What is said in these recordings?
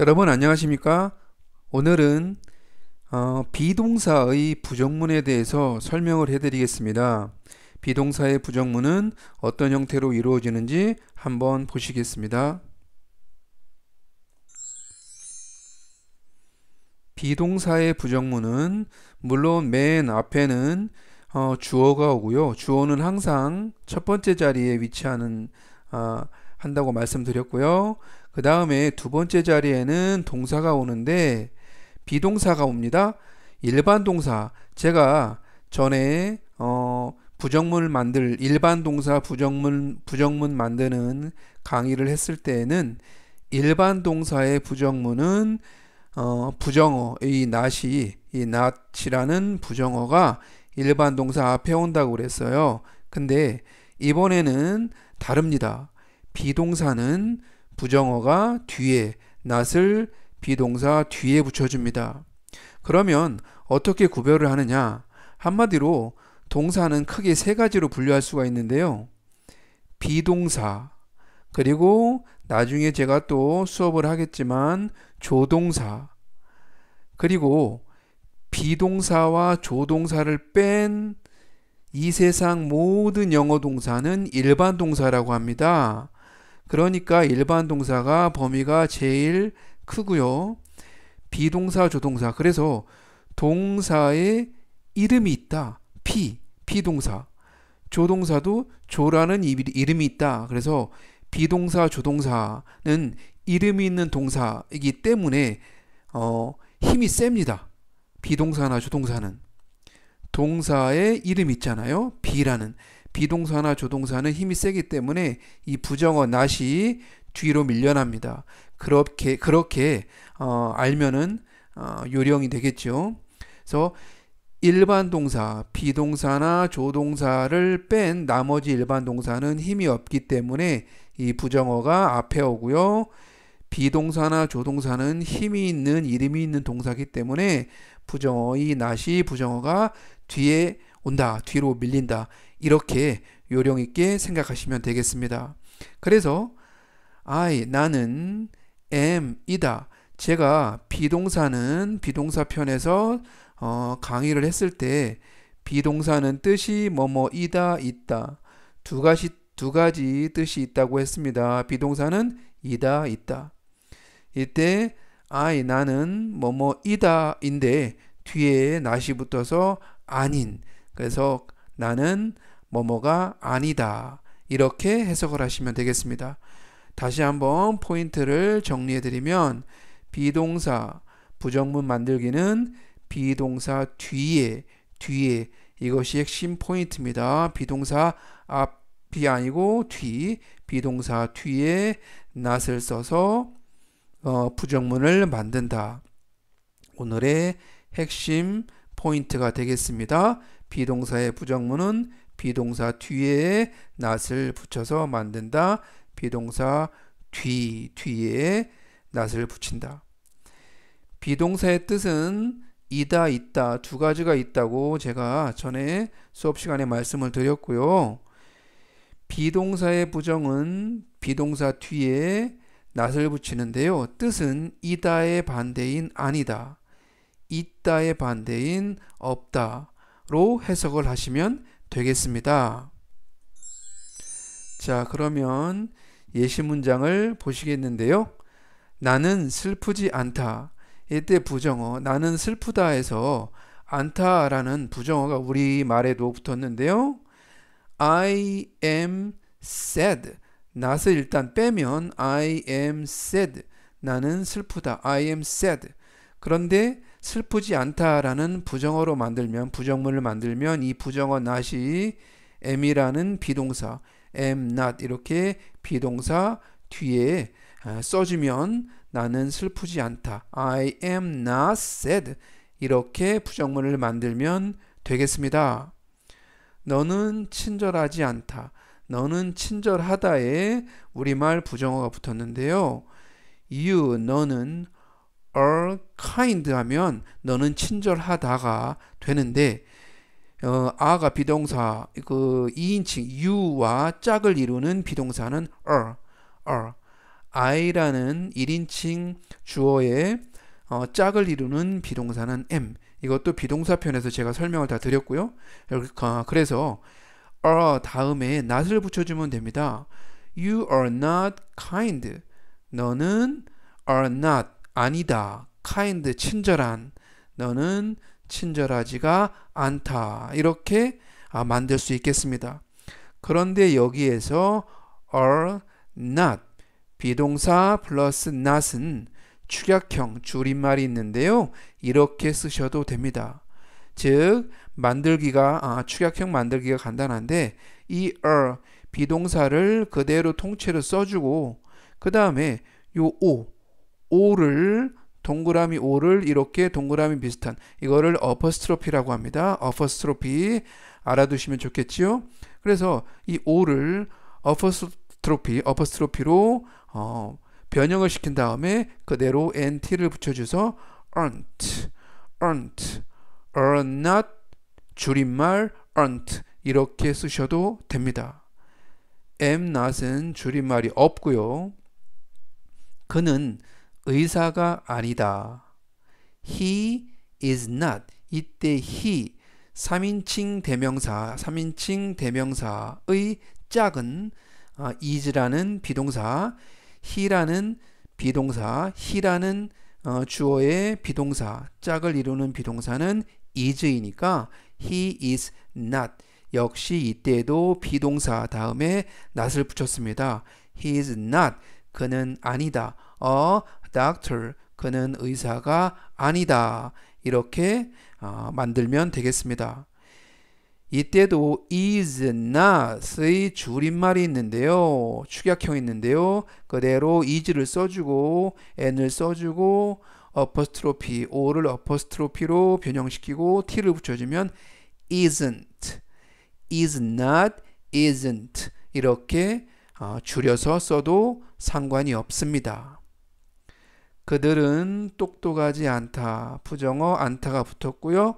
여러분 안녕하십니까? 오늘은 어, 비동사의 부정문에 대해서 설명을 해드리겠습니다. 비동사의 부정문은 어떤 형태로 이루어지는지 한번 보시겠습니다. 비동사의 부정문은 물론 맨 앞에는 어, 주어가 오고요. 주어는 항상 첫 번째 자리에 위치하는 어, 한다고 말씀드렸고요. 그 다음에 두 번째 자리에는 동사가 오는데 비동사가 옵니다. 일반 동사 제가 전에 어, 부정문을 만들 일반 동사 부정문 부정문 만드는 강의를 했을 때에는 일반 동사의 부정문은 어, 부정어 이 not이 이 not이라는 부정어가 일반 동사 앞에 온다고 그랬어요. 근데 이번에는 다릅니다. 비동사는 부정어가 뒤에 not을 비동사 뒤에 붙여줍니다. 그러면 어떻게 구별을 하느냐? 한마디로 동사는 크게 세 가지로 분류할 수가 있는데요. 비동사, 그리고 나중에 제가 또 수업을 하겠지만 조동사, 그리고 be동사와 조동사를 뺀 이 세상 모든 영어 동사는 일반 동사라고 합니다. 그러니까 일반 동사가 범위가 제일 크고요. be동사, 조동사. 그래서 동사에 이름이 있다. be, be동사. 조동사도 조라는 이름이 있다. 그래서 be동사, 조동사는 이름이 있는 동사이기 때문에 어, 힘이 셉니다. 비동사나 조동사는 동사에 이름 있잖아요. 비라는 비동사나 조동사는 힘이 세기 때문에 이 부정어 not이 뒤로 밀려납니다. 그렇게 그렇게 어, 알면은 어, 요령이 되겠죠. 그래서 일반 동사, 비동사나 조동사를 뺀 나머지 일반 동사는 힘이 없기 때문에 이 부정어가 앞에 오고요. 비동사나 조동사는 힘이 있는 이름이 있는 동사기 때문에 부정어의 not이 부정어가 뒤에 온다, 뒤로 밀린다. 이렇게 요령 있게 생각하시면 되겠습니다. 그래서 I 나는 am이다. 제가 비동사는 비동사 편에서 어, 강의를 했을 때 비동사는 뜻이 뭐뭐이다 있다 두 가지 두 가지 뜻이 있다고 했습니다. 비동사는 이다 있다. 이때 I 나는 뭐뭐이다인데 뒤에 not이 붙어서 아닌 그래서 나는 뭐뭐가 아니다 이렇게 해석을 하시면 되겠습니다. 다시 한번 포인트를 정리해 드리면 비동사 부정문 만들기는 비동사 뒤에 뒤에 이것이 핵심 포인트입니다. be동사 앞이 아니고 뒤 be동사 뒤에 not을 써서 어, 부정문을 만든다. 오늘의 핵심 포인트가 되겠습니다. be동사의 부정문은 be동사 뒤에 not을 붙여서 만든다. be동사 뒤, 뒤에 not을 붙인다. 비동사의 뜻은 이다, 있다 두 가지가 있다고 제가 전에 수업 시간에 말씀을 드렸고요. 비동사의 부정은 비동사 뒤에 not을 붙이는데요. 뜻은 이다의 반대인 아니다, 있다의 반대인 없다로 해석을 하시면 되겠습니다. 자, 그러면 예시 문장을 보시겠는데요. 나는 슬프지 않다. 이때 부정어 나는 슬프다 해서 않다라는 부정어가 우리 말에도 붙었는데요. I am sad. not을 일단 빼면 I am sad. 나는 슬프다. I am sad. 그런데 슬프지 않다라는 부정어로 만들면 부정문을 만들면 이 부정어 not이 am이라는 비동사 am not 이렇게 비동사 뒤에 써주면 나는 슬프지 않다. I am not sad. 이렇게 부정문을 만들면 되겠습니다. 너는 친절하지 않다. 너는 친절하다에 우리말 부정어가 붙었는데요. you 너는 are kind 하면 너는 친절하다가 되는데 어, 아가 비동사 그 2인칭 you와 짝을 이루는 비동사는 are, are. I라는 1인칭 주어의 어, 짝을 이루는 비동사는 am. 이것도 비동사 편에서 제가 설명을 다 드렸고요. 어, 그래서 are 다음에 not을 붙여주면 됩니다. You are not kind. 너는 are not 아니다. kind 친절한. 너는 친절하지가 않다. 이렇게 아, 만들 수 있겠습니다. 그런데 여기에서 are not 비동사 플러스 not은 축약형 줄임말이 있는데요. 이렇게 쓰셔도 됩니다. 즉 만들기가 아, 축약형 만들기가 간단한데 이 er 비동사를 그대로 통째로 써주고 그 다음에 요 o o를 동그라미 o를 이렇게 동그라미 비슷한 이거를 어퍼스트로피라고 합니다. 어퍼스트로피 알아두시면 좋겠지요. 그래서 이 o를 어퍼스트로피 어퍼스트로피로 어, 변형을 시킨 다음에 그대로 nt를 붙여줘서 aren't, aren't, are not 줄임말 aren't 이렇게 쓰셔도 됩니다. am not은 줄임말이 없고요. 그는 의사가 아니다. He is not. 이때 he 3인칭 대명사, 3인칭 대명사의 짝은 is라는 비동사, he라는 비동사, he라는 어, 주어의 비동사, 짝을 이루는 비동사는 is이니까 he is not. 역시 이때도 비동사 다음에 not을 붙였습니다. He is not. 그는 아니다. A doctor. 그는 의사가 아니다. 이렇게 어, 만들면 되겠습니다. 이때도 is not의 줄임말이 있는데요. 축약형이 있는데요. 그대로 is를 써주고 n을 써주고 어퍼스트로피 o를 어퍼스트로피로 변형시키고 t를 붙여주면 isn't, is not, isn't 이렇게 어, 줄여서 써도 상관이 없습니다. 그들은 똑똑하지 않다. 부정어 않다가 붙었고요.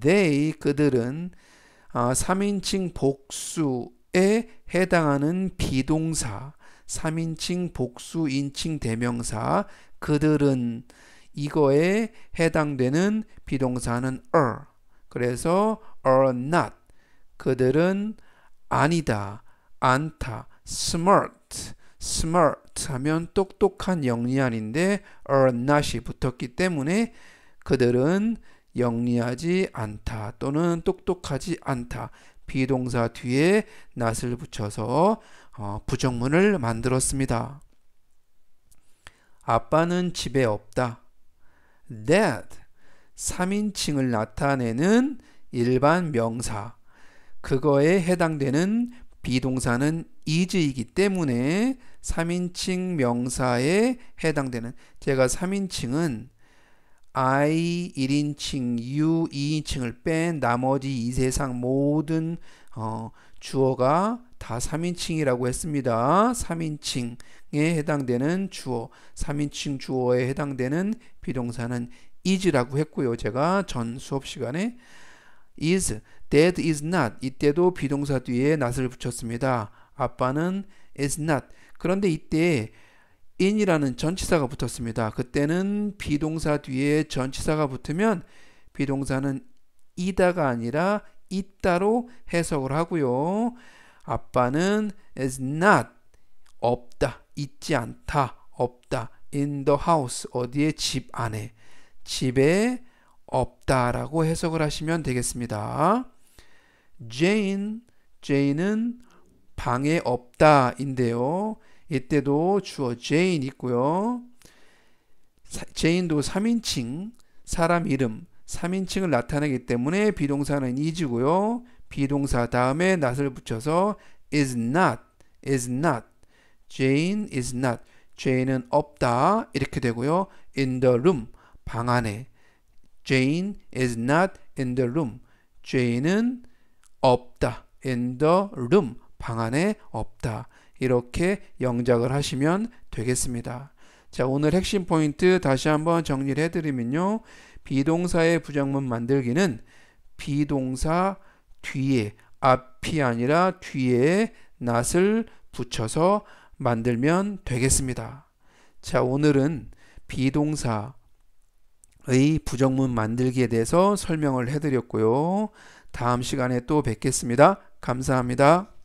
they 그들은 3인칭 아, 복수에 해당하는 비동사, 3인칭 복수 인칭 대명사, 그들은 이거에 해당되는 비동사는 are. 그래서 are not. 그들은 아니다, 않다, smart. Smart 하면 똑똑한 영리한인데 are not이 붙었기 때문에 그들은 영리하지 않다 또는 똑똑하지 않다. 비동사 뒤에 낫을 붙여서 어, 부정문을 만들었습니다. 아빠는 집에 없다. Dad 3인칭을 나타내는 일반 명사 그거에 해당되는 비동사는 is이기 때문에 3인칭 명사에 해당되는 제가 3인칭은 I 1인칭, U 2인칭을 뺀 나머지 이 세상 모든 어, 주어가 다 3인칭이라고 했습니다. 3인칭에 해당되는 주어, 3인칭 주어에 해당되는 비동사는 is라고 했고요. 제가 전 수업 시간에 is, dad is not 이때도 비동사 뒤에 not을 붙였습니다. 아빠는 is not 그런데 이때 in이라는 전치사가 붙었습니다. 그때는 비동사 뒤에 전치사가 붙으면 비동사는 이다가 아니라 있다로 해석을 하고요. 아빠는 is not 없다, 있지 않다, 없다. in the house 어디에 집 안에 집에 없다라고 해석을 하시면 되겠습니다. Jane, Jane은 방에 없다인데요. 이때도 주어 Jane 있고요. 제인도 3인칭 사람 이름 3인칭을 나타내기 때문에 be동사는 is고요. be동사 다음에 not을 붙여서 is not, is not. Jane is not. Jane은 없다 이렇게 되고요. in the room 방 안에 Jane is not in the room. Jane은 없다 in the room 방 안에 없다. 이렇게 영작을 하시면 되겠습니다. 자, 오늘 핵심 포인트 다시 한번 정리를 해드리면요. 비동사의 부정문 만들기는 비동사 뒤에 앞이 아니라 뒤에 낫을 붙여서 만들면 되겠습니다. 자, 오늘은 비동사 의 부정문 만들기에 대해서 설명을 해드렸고요. 다음 시간에 또 뵙겠습니다. 감사합니다.